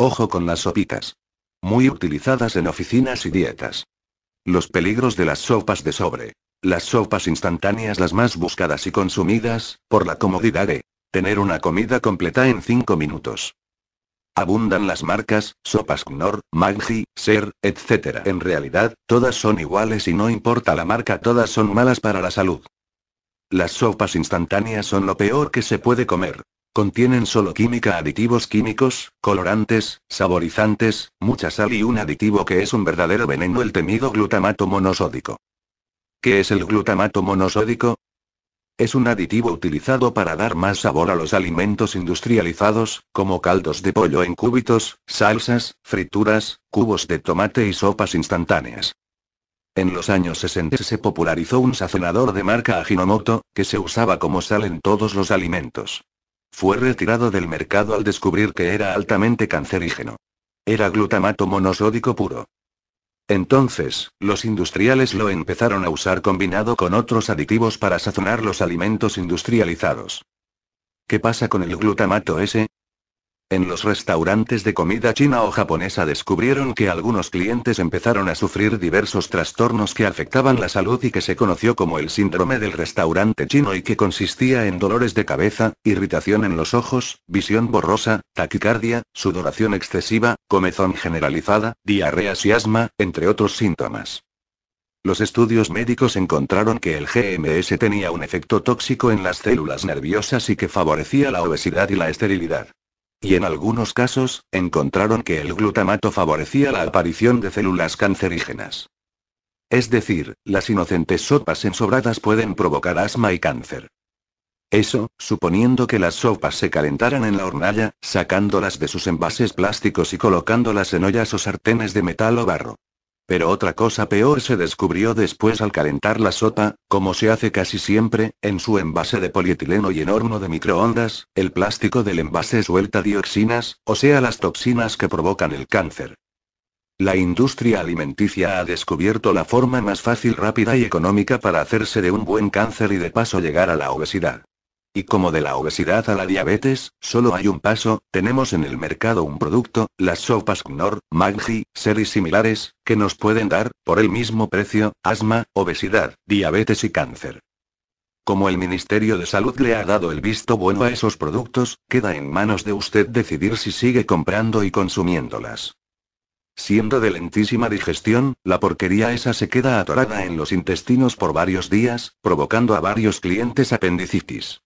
Ojo con las sopitas. Muy utilizadas en oficinas y dietas. Los peligros de las sopas de sobre. Las sopas instantáneas las más buscadas y consumidas, por la comodidad de tener una comida completa en 5 minutos. Abundan las marcas, sopas Knorr, Maggi, Ser, etc. En realidad, todas son iguales y no importa la marca, todas son malas para la salud. Las sopas instantáneas son lo peor que se puede comer. Contienen solo química, aditivos químicos, colorantes, saborizantes, mucha sal y un aditivo que es un verdadero veneno, el temido glutamato monosódico. ¿Qué es el glutamato monosódico? Es un aditivo utilizado para dar más sabor a los alimentos industrializados, como caldos de pollo en cúbitos, salsas, frituras, cubos de tomate y sopas instantáneas. En los años 60 se popularizó un sazonador de marca Ajinomoto, que se usaba como sal en todos los alimentos. Fue retirado del mercado al descubrir que era altamente cancerígeno. Era glutamato monosódico puro. Entonces, los industriales lo empezaron a usar combinado con otros aditivos para sazonar los alimentos industrializados. ¿Qué pasa con el glutamato ese? En los restaurantes de comida china o japonesa descubrieron que algunos clientes empezaron a sufrir diversos trastornos que afectaban la salud y que se conoció como el síndrome del restaurante chino y que consistía en dolores de cabeza, irritación en los ojos, visión borrosa, taquicardia, sudoración excesiva, comezón generalizada, diarreas y asma, entre otros síntomas. Los estudios médicos encontraron que el GMS tenía un efecto tóxico en las células nerviosas y que favorecía la obesidad y la esterilidad. Y en algunos casos, encontraron que el glutamato favorecía la aparición de células cancerígenas. Es decir, las inocentes sopas ensobradas pueden provocar asma y cáncer. Eso, suponiendo que las sopas se calentaran en la hornalla, sacándolas de sus envases plásticos y colocándolas en ollas o sartenes de metal o barro. Pero otra cosa peor se descubrió después al calentar la sopa, como se hace casi siempre, en su envase de polietileno y en horno de microondas, el plástico del envase suelta dioxinas, o sea las toxinas que provocan el cáncer. La industria alimenticia ha descubierto la forma más fácil, rápida y económica para hacerse de un buen cáncer y de paso llegar a la obesidad. Y como de la obesidad a la diabetes, solo hay un paso, tenemos en el mercado un producto, las sopas Knorr, Maggi, Ser y similares, que nos pueden dar, por el mismo precio, asma, obesidad, diabetes y cáncer. Como el Ministerio de Salud le ha dado el visto bueno a esos productos, queda en manos de usted decidir si sigue comprando y consumiéndolas. Siendo de lentísima digestión, la porquería esa se queda atorada en los intestinos por varios días, provocando a varios clientes apendicitis.